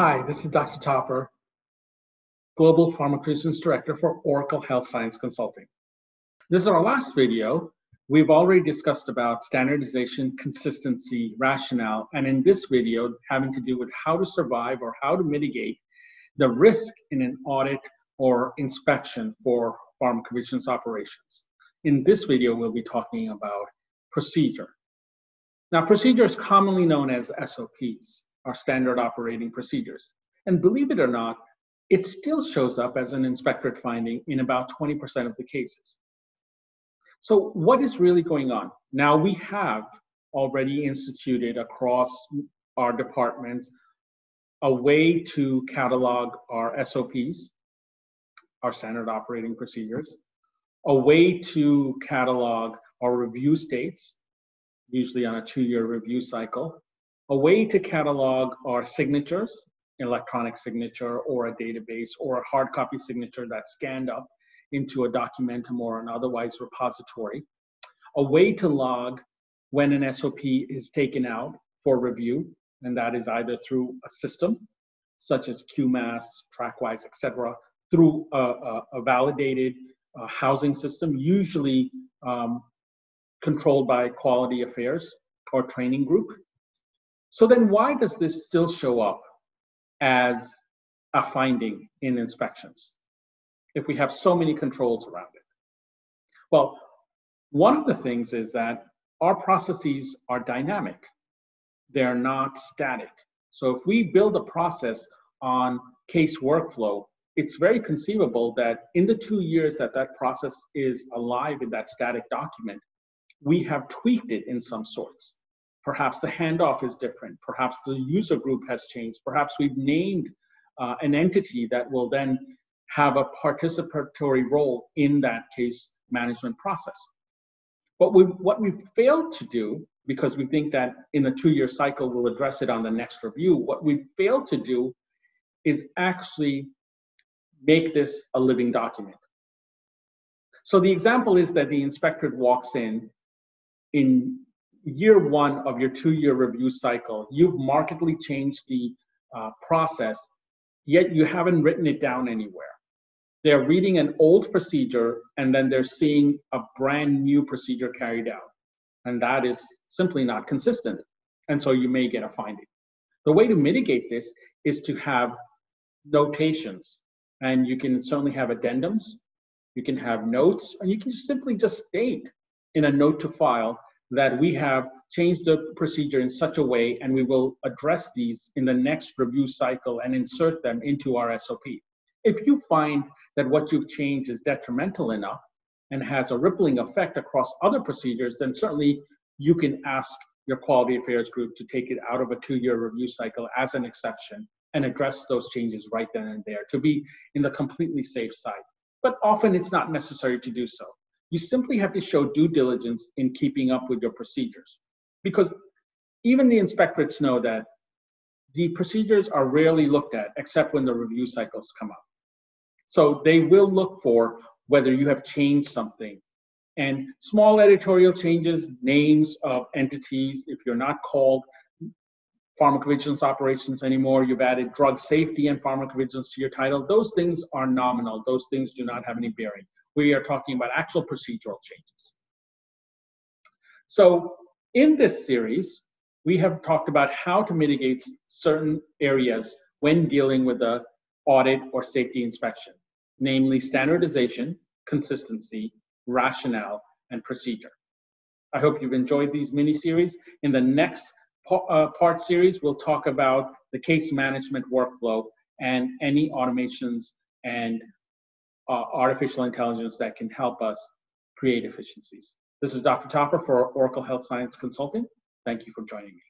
Hi, this is Dr. Thapar, Global Pharmacovigilance Director for Oracle Health Science Consulting. This is our last video. We've already discussed about standardization, consistency, rationale, and in this video, having to do with how to survive or how to mitigate the risk in an audit or inspection for pharmacovigilance operations. In this video, we'll be talking about procedure. Now, procedure is commonly known as SOPs our standard operating procedures. And believe it or not, it still shows up as an inspectorate finding in about 20% of the cases. So what is really going on? Now we have already instituted across our departments a way to catalog our SOPs, our standard operating procedures, a way to catalog our review states, usually on a two-year review cycle, a way to catalog our signatures, electronic signature or a database or a hard copy signature that's scanned up into a documentum or an otherwise repository, a way to log when an SOP is taken out for review, and that is either through a system such as QUMAS, TrackWise, etc., through a, a, a validated uh, housing system, usually um, controlled by quality affairs or training group, so then why does this still show up as a finding in inspections if we have so many controls around it? Well, one of the things is that our processes are dynamic. They're not static. So if we build a process on case workflow, it's very conceivable that in the two years that that process is alive in that static document, we have tweaked it in some sorts. Perhaps the handoff is different. Perhaps the user group has changed. Perhaps we've named uh, an entity that will then have a participatory role in that case management process. But we, what we've failed to do, because we think that in a two year cycle we'll address it on the next review, what we've failed to do is actually make this a living document. So the example is that the inspector walks in in year one of your two year review cycle, you've markedly changed the uh, process, yet you haven't written it down anywhere. They're reading an old procedure and then they're seeing a brand new procedure carried out. And that is simply not consistent. And so you may get a finding. The way to mitigate this is to have notations. And you can certainly have addendums, you can have notes, and you can simply just state in a note to file that we have changed the procedure in such a way and we will address these in the next review cycle and insert them into our SOP. If you find that what you've changed is detrimental enough and has a rippling effect across other procedures, then certainly you can ask your quality affairs group to take it out of a two-year review cycle as an exception and address those changes right then and there to be in the completely safe side. But often it's not necessary to do so. You simply have to show due diligence in keeping up with your procedures. Because even the inspectorates know that the procedures are rarely looked at except when the review cycles come up. So they will look for whether you have changed something. And small editorial changes, names of entities, if you're not called pharmacovigilance operations anymore, you've added drug safety and pharmacovigilance to your title, those things are nominal. Those things do not have any bearing we are talking about actual procedural changes. So in this series, we have talked about how to mitigate certain areas when dealing with a audit or safety inspection, namely standardization, consistency, rationale, and procedure. I hope you've enjoyed these mini series. In the next uh, part series, we'll talk about the case management workflow and any automations and uh, artificial intelligence that can help us create efficiencies. This is Dr. Thapar for Oracle Health Science Consulting. Thank you for joining me.